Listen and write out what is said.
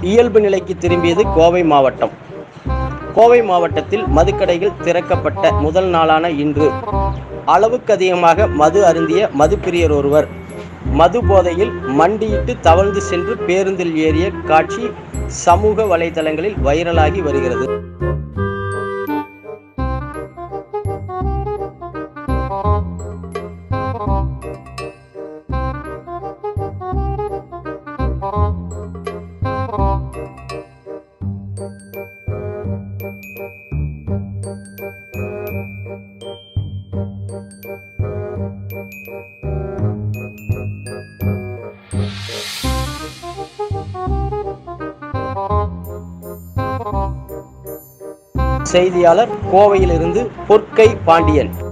இயல்பு நிலைக்கு திரும்பியது கோவை மாவட்டம். கோவை மாவட்டத்தில் மதுக்கடைகள் திறக்கப்பட்ட முதல் நாளான இன்று. அளவுக்கு அதிகமாக மது அருந்திய மதுப்பிரியர் ஒருவர். மது போதையில் மண்டியிட்டு தவழ்ந்து சென்று பேருந்தில் ஏறிய காட்சி சமூக வலைதளங்களில் வைரலாகி வருகிறது. செய்தியாளர் கோவையிலிருந்து பொற்கை பாண்டியன்.